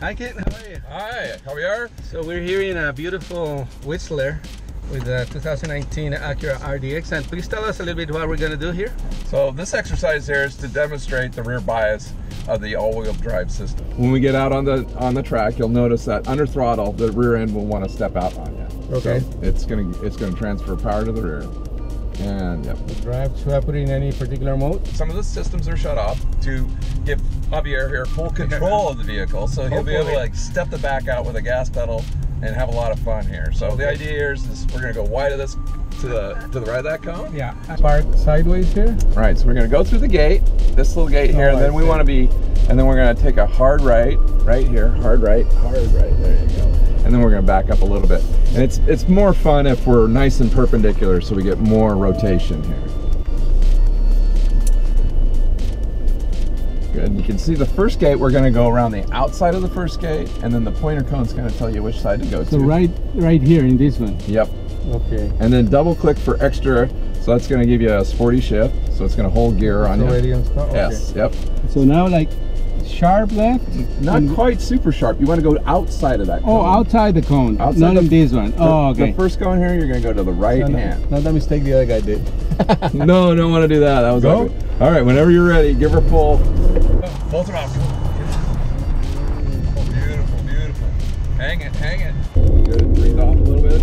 Hi, Kit. How are you? Hi, Javier. So we're here in a beautiful Whistler with the 2019 Acura RDX. And please tell us a little bit what we're going to do here. So this exercise here is to demonstrate the rear bias of the all-wheel drive system. When we get out on the on the track, you'll notice that under throttle, the rear end will want to step out on you. Okay. So it's gonna it's gonna transfer power to the rear. And yep. Drive, should I put it in any particular mode? Some of the systems are shut off to give Javier here full control of the vehicle, so he'll be able to like step the back out with a gas pedal and have a lot of fun here. So the idea here is, is we're gonna go wide of this to the to the right of that cone. Yeah. Park sideways here. Right, so we're gonna go through the gate, this little gate here, Oh, and then I we see. wanna be, and then we're gonna take a hard right, right here, hard right, hard right, there you go. And then we're gonna back up a little bit. And it's it's more fun if we're nice and perpendicular so we get more rotation here. Good, and you can see the first gate, we're gonna go around the outside of the first gate, and then the pointer cone's gonna tell you which side to go So to. right, right here in this one. Yep, Okay. and then double click for extra, so that's gonna give you a sporty shift, so it's gonna hold gear on you. Already oh, installed. Yes, yep. So now like sharp left. Not and- quite super sharp. You want to go outside of that oh, cone. Oh, outside the cone, Outside not the- in this one. The, oh, okay. The first cone here, you're going to go to the right So hand. Not, not the mistake the other guy did. no, don't want to do that. That was Go. ugly. All right, whenever you're ready, give her full. Full throttle. Oh, beautiful, beautiful. Hang it, hang it. Good. Breathe off a little bit.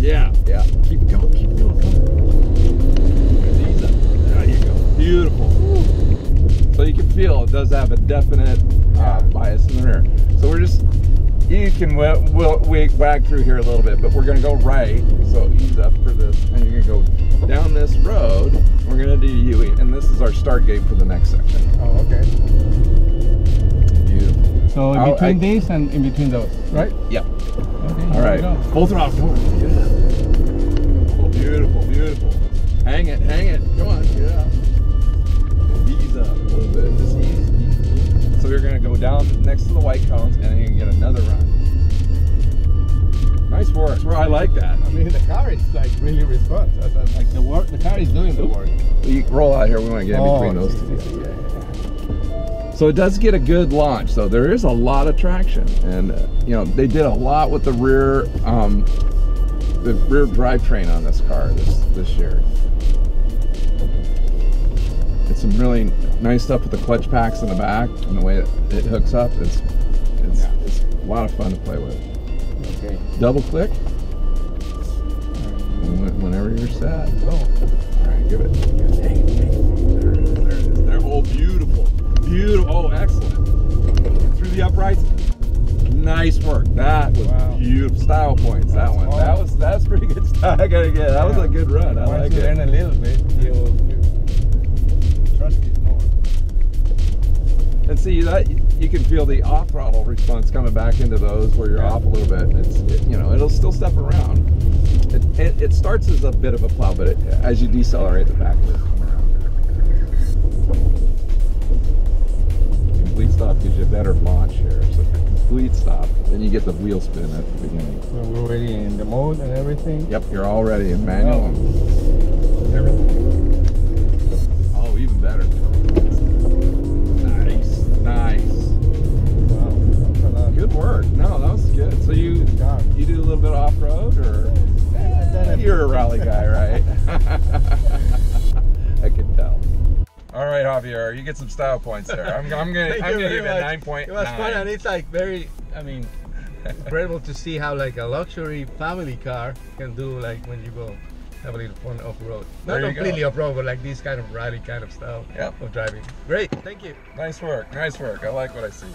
Yeah, yeah. Keep it going, keep it going. Come on. Good, ease up. There you go. Beautiful. So you can feel it does have a definite uh, bias in the rear. So we're just, you can w- w- wig, wag through here a little bit, but we're gonna go right. So ease up for this, and you're gonna go down this road. We're gonna do UE, and this is our start gate for the next section. Oh, okay. Beautiful. So in Oh, between I- these and in between those, right? Yep. Okay. All here right. we go. Full throttle. Next to the white cones, and then you can get another run. Nice work. Well, I like that. I mean, the car is like really that's like the work. The car is doing the work. You roll out here. We want to get in Oh, between those see, two. Yeah, yeah, So it does get a good launch. So there is a lot of traction, and uh, you know they did a lot with the rear, um, the rear drivetrain on this car this this year. It's some really nice stuff with the clutch packs in the back and the way it, it hooks up. It's it's, Yeah. it's a lot of fun to play with. Okay. Double click when- whenever you're set. Go. All right, give it. Hey, hey, there it is. There it is. There. Oh, beautiful, beautiful. Oh, excellent. Through the uprights. Nice work. That was Wow. beautiful. Style points. That one. That Oh. was that's pretty good style. I gotta get. That was a good run. I Once like it. learn a little bit, you you trust more. And see that you can feel the off throttle response coming back into those where you're Yeah. off a little bit. It's it, you know it'll still step around. It, it, it starts as a bit of a plow, but it, as you decelerate, the back will come around. Complete stop gives you a better launch here. So complete stop, then you get the wheel spin at the beginning. So we're already in the mode and everything. Yep, you're already in manual. Oh. Everything. You're a rally guy, right? I can tell. All right, Javier, you get some style points there. I'm, I'm gonna Thank I'm you gonna very give it much. nine point It was fun and it's like very, I mean, incredible to see how like a luxury family car can do like when you go have a little fun off road. Not There go. completely off road, but like this kind of rally kind of style Yep. of driving. Great, thank you. Nice work, nice work. I like what I see.